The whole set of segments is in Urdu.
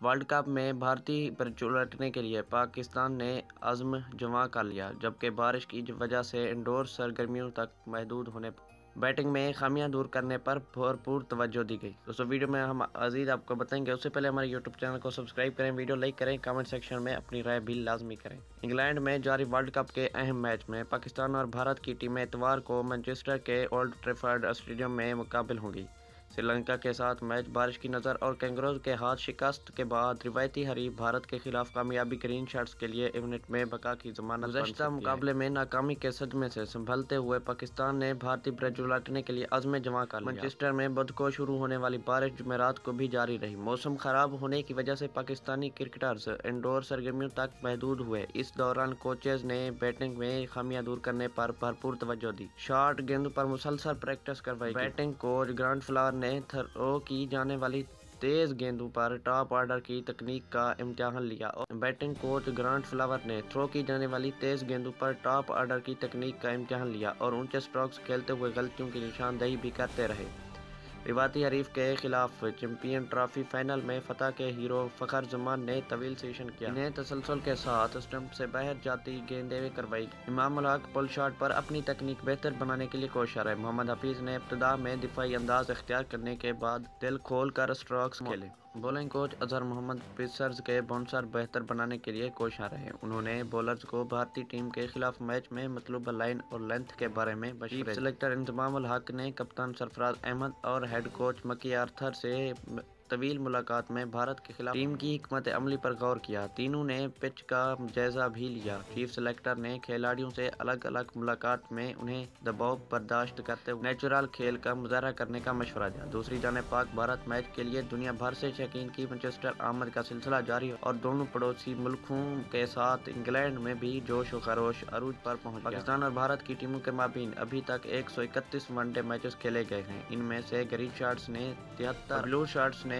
ورلڈ کپ میں بھارتی پرچلٹنے کے لیے پاکستان نے عزم جمع کر لیا، جبکہ بارش کی وجہ سے انڈور سرگرمیوں تک محدود ہونے پر بیٹنگ میں خامیاں دور کرنے پر بھرپور توجہ دی گئی۔ دوستو، ویڈیو میں ہم عزیز آپ کو بتائیں گے، اس سے پہلے ہمارے یوٹیوب چینل کو سبسکرائب کریں، ویڈیو لائک کریں کامنٹ سیکشن میں اپنی رائے بھی لازمی کریں۔ انگلینڈ میں جاری ورلڈ کپ کے اہم میچ میں پاکستان اور بھارت کی ٹیمیں اتوار کو مانچسٹر کے اولڈ ٹریفرڈ اسٹیڈیم میں مقابل ہوں گی۔ سری لنکا کے ساتھ میچ بارش کی نظر اور کینگروز کے ہاتھ شکست کے بعد روایتی حریف بھارت کے خلاف کامیابی گرین شارٹس کے لیے ایونٹ میں بقا کی ضمانت گزشتہ مقابلے میں ناکامی کے صدمے سے سنبھلتے ہوئے پاکستان نے بھارتی برج الاٹنے کے لیے عزم جمع کر لیا۔ مانچسٹر میں بدھ کو شروع ہونے والی بارش جمعرات کو بھی جاری رہی۔ موسم خراب ہونے کی وجہ سے پاکستانی کرکٹرز انڈور سرگرمیوں تک محدود ہوئے۔ اس دوران کوچز نے بیٹنگ میں خامیاں دور کرنے پر بھرپور توجہ دی۔ شارٹ گیند پر مسلسل پریکٹس کروائی بیٹنگ کوچ گرانڈ فلار نے تھرو کی جانے والی تیز گیندوں پر ٹاپ آرڈر کی تکنیک کا امتحان لیا۔ اور بیٹنگ کوچ گرانٹ فلاور نے تھرو کی جانے والی تیز گیندوں پر ٹاپ آرڈر کی تکنیک کا امتحان لیا اور اونچے سٹروکس کھیلتے ہوئے غلطیوں کی نشاندہی بھی کرتے رہے۔ روایتی حریف کے خلاف چیمپئن ٹرافی فائنل میں فتح کے ہیرو فخر زمان نے طویل سیشن کیا۔ انہیں تسلسل کے ساتھ سٹمپ سے باہر جاتی گیندیں کروائی۔ امام الحق پل شاٹ پر اپنی تکنیک بہتر بنانے کے لیے کوشش رہے محمد حفیظ نے ابتدا میں دفاعی انداز اختیار کرنے کے بعد دل کھول کر سٹروکس کھیلے۔ Bowling coach Azhar Mahmood pacers کے باؤنسر بہتر بنانے کے لیے کوشاں رہے انہوں نے بولرز کو بھارتی ٹیم کے خلاف میچ میں مطلوبہ لائن اور لینتھ کے بارے میں سلیکٹر انتمام الحق نے کپتان سرفراز احمد اور ہیڈ کوچ مکی آرتھر سے طویل ملاقات میں بھارت کے خلاف ٹیم کی حکمت عملی پر غور کیا۔ تینوں نے پچ کا جائزہ بھی لیا۔ چیف سلیکٹر نے کھلاڑیوں سے الگ الگ ملاقات میں انہیں دباؤ برداشت کرتے ہوئے نیچرل کھیل کا مظاہرہ کرنے کا مشورہ دیا۔ دوسری جانب پاک بھارت میچ کے لیے دنیا بھر سے شائقین کی مانچسٹر آمد کا سلسلہ جاری اور دونوں پڑوسی ملکوں کے ساتھ انگلینڈ میں بھی جوش و خروش عروج پر پہنچ پاکستان اور بھارت کی ٹیموں کے مابین ابھی تک ایک سو اکتیس ون ڈے میچز کھیلے گئے ہیں۔ ان میں سے گرین شارٹس نے تہتر، بلو شارٹس نے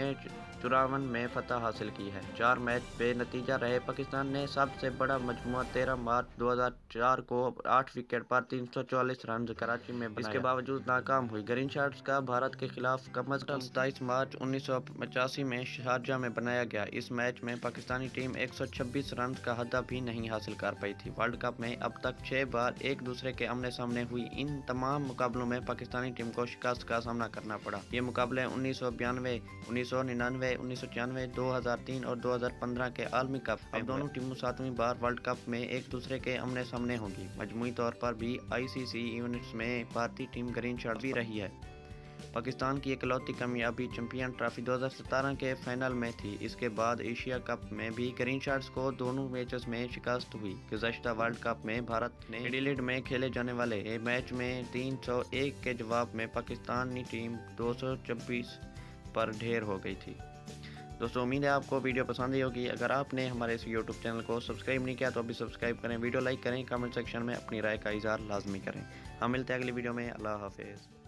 چوراون میں فتح حاصل کی ہے۔ چار میچ بے نتیجہ رہے۔ پاکستان نے سب سے بڑا مجموعہ تیرہ مارچ دو ہزار چار کو آٹھ وکٹ پر تین سو چوالیس رنز کراچی میں اس کے باوجود ناکام ہوئی۔ گرین شارٹس کا بھارت کے خلاف کم از کم ستائیس مارچ انیس سو پچاسی میں شارجہ میں بنایا گیا۔ اس میچ میں پاکستانی ٹیم ایک سو چھبیس رنز کا ہدف بھی نہیں حاصل کر پائی تھی۔ ورلڈ کپ میں اب تک چھ بار ایک دوسرے کے امنے سامنے ہوئی۔ ان تمام مقابلوں میں پاکستانی ٹیم کو شکست کا سامنا کرنا پڑا۔ یہ مقابلے انیس سو بیانوے، انیس سو ننانوے انیس سو چانوے دو ہزار تین اور دو ہزار پندرہ کے عالمی کپ اب دونوں ٹیموں ساتویں بار ورلڈ کپ میں ایک دوسرے کے امنے سامنے ہوں گی۔ مجموعی طور پر بھی آئی سی سی ایونٹس میں بھارتی ٹیم گرین شارٹ بھی رہی ہے۔ پاکستان کی اکلوتی کامیابی چیمپئن ٹرافی دو ہزار ستارہ کے فائنل میں تھی۔ اس کے بعد ایشیا کپ میں بھی گرین شارٹس کو دونوں میچز میں شکست ہوئی۔ گزشتہ ورلڈ کپ میں بھارت نے ایڈیلیڈ میں کھیلے جانے والے میچ میں تین سو ایک کے جواب میں پاکستانی ٹیم دو سو چبیس پر ڈھیر ہو گئی تھی۔ دوستو، امید ہے آپ کو ویڈیو پسند ہی ہوگی۔ اگر آپ نے ہمارے اس یوٹیوب چینل کو سبسکرائب نہیں کیا تو ابھی سبسکرائب کریں، ویڈیو لائک کریں، کمنٹ سیکشن میں اپنی رائے کا اظہار لازمی کریں۔ ہم ملتے ہیں اگلی ویڈیو میں۔ اللہ حافظ۔